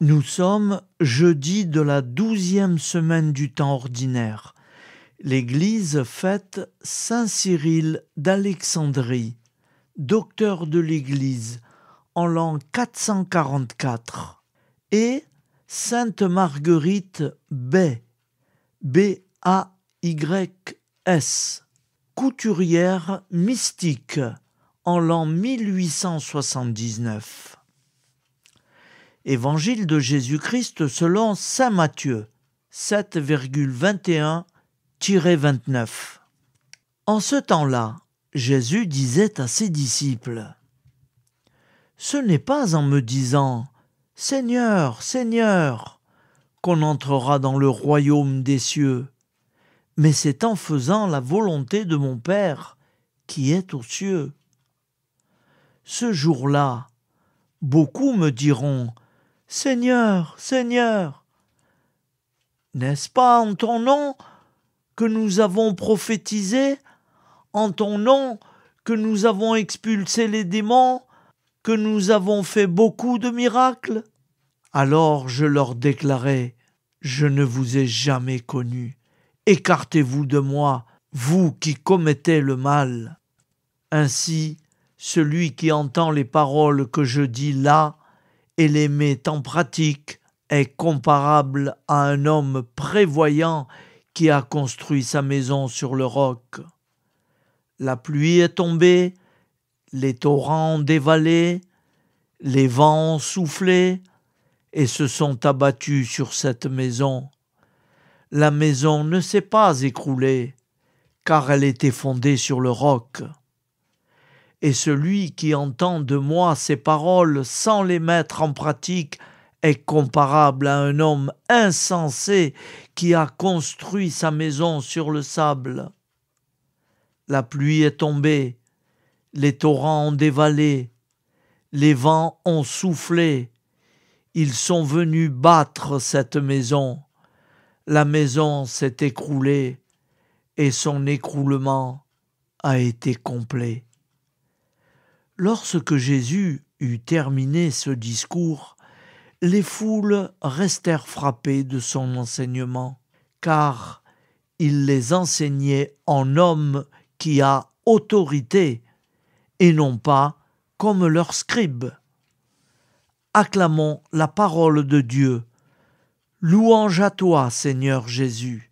Nous sommes jeudi de la douzième semaine du temps ordinaire. L'Église fête Saint Cyril d'Alexandrie, docteur de l'Église, en l'an 444, et Sainte Marguerite Bay, B-A-Y-S, couturière mystique, en l'an 1879. Évangile de Jésus-Christ selon Saint Matthieu 7,21-29. En ce temps-là, Jésus disait à ses disciples Ce n'est pas en me disant Seigneur, Seigneur, qu'on entrera dans le royaume des cieux, mais c'est en faisant la volonté de mon Père qui est aux cieux. Ce jour-là, beaucoup me diront Seigneur, Seigneur, n'est-ce pas en ton nom que nous avons prophétisé, en ton nom que nous avons expulsé les démons, que nous avons fait beaucoup de miracles? Alors je leur déclarai, Je ne vous ai jamais connu. Écartez-vous de moi, vous qui commettez le mal. Ainsi, celui qui entend les paroles que je dis là et les en pratique est comparable à un homme prévoyant qui a construit sa maison sur le roc. La pluie est tombée, les torrents ont dévalé, les vents ont soufflé et se sont abattus sur cette maison. La maison ne s'est pas écroulée, car elle était fondée sur le roc et celui qui entend de moi ces paroles sans les mettre en pratique est comparable à un homme insensé qui a construit sa maison sur le sable. La pluie est tombée, les torrents ont dévalé, les vents ont soufflé, ils sont venus battre cette maison. La maison s'est écroulée et son écroulement a été complet. Lorsque Jésus eut terminé ce discours, les foules restèrent frappées de son enseignement, car il les enseignait en homme qui a autorité, et non pas comme leur scribe. Acclamons la parole de Dieu. Louange à toi, Seigneur Jésus.